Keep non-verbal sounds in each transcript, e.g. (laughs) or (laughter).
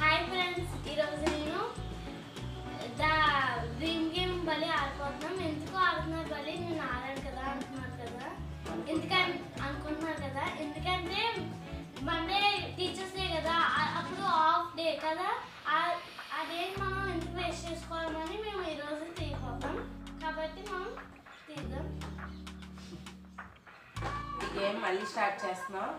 Hi friends ఈరోజు నేను the dream game బలి ఆడుకుంటున్నాం. ఎందుకు ఆడుతున్నారు బలి? నేను ఆడాను కదా అనుకున్నారు కదా. ఎందుకని అనుకుంటున్నారు కదా? ఎందుకంటే మండే టీచర్స్ డే కదా. అప్పుడు హాఫ్ డే కదా. మళ్ళీ స్టార్ట్ చేస్తున్నాం.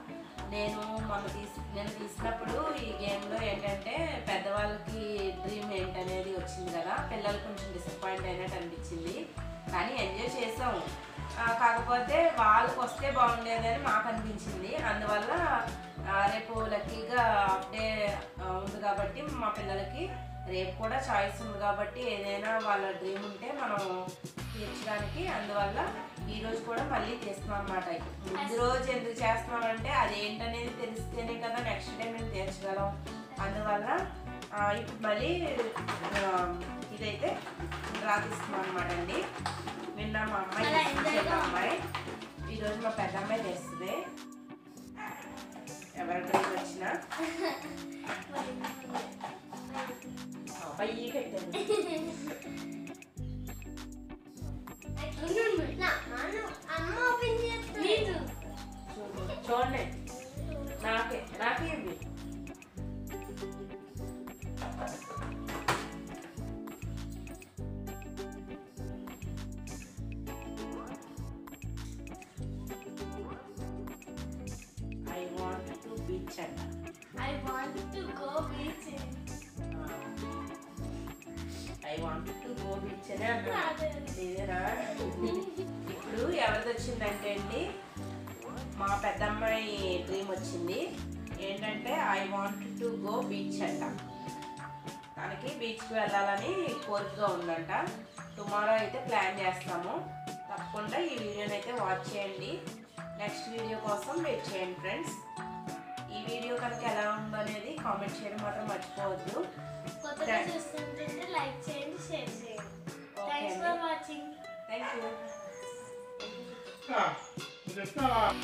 నేను మొన్న తీసి నేను తీసినప్పుడు ఈ గేమ్లో ఏంటంటే పెద్దవాళ్ళకి డ్రీమ్ ఏంటనేది వచ్చింది కదా పిల్లలు కొంచెం డిసప్పాయింట్ అయినట్టు అనిపించింది. కానీ ఎంజాయ్ చేసాము కాకపోతే వాళ్ళకి వస్తే బాగుండేదని మాకు అనిపించింది. అందువల్ల రేపు లక్కీగా హాఫ్ డే ఉంది కాబట్టి మా పిల్లలకి రేపు కూడా చాయిస్ ఉంది కాబట్టి ఏదైనా వాళ్ళ డ్రీమ్ ఉంటే మనం తీర్చడానికి. అందువల్ల ఈ రోజు కూడా మళ్ళీ తీస్తున్నాం అనమాట ముందు రోజు ఎందుకు చేస్తున్నాం అంటే అది ఏంటనేది తెలిస్తేనే కదా నెక్స్ట్ డే మేము తీర్చగలం. అందువల్ల ఇప్పుడు మళ్ళీ ఇదైతే రాపిస్తున్నాం అనమాట అండి. నిన్న మా అమ్మాయి అమ్మాయి. ఈరోజు మా పెద్ద అమ్మాయి తెస్తుంది ఎవరి వచ్చినా. (laughs) పయ్యి కట్టాను (laughs) (laughs) అమ్మ ఓపెన్ చేస్తుంది చూడు చూడండి నాకే నాకే ఇవి ఐ వాంట్ టు బీచ్ అంట I want to go beach I want to go beach అని అన్నాడు ఇప్పుడు ఎవరిది వచ్చిందంటే అండి మా పెద్దమ్మాయి డ్రీమ్ వచ్చింది. ఏంటంటే I want to go beach అంట. తనకి బీచ్కి వెళ్ళాలని కోరికగా ఉందంట. టుమారో అయితే ప్లాన్ చేస్తాము. తప్పకుండా ఈ వీడియోని అయితే వాచ్ చేయండి. నెక్స్ట్ వీడియో కోసం వెయిట్ చేయండి ఫ్రెండ్స్ ఈ వీడియో కనుక ఎలా ఉందో అనేది కామెంట్ చేయడం మాత్రం మర్చిపోవద్దు. కొత్తగా చూస్తుంటే లైక్ చేయండి షేర్ చేయండి. థ్యాంక్స్ అండి. For watching thank you top, to the top.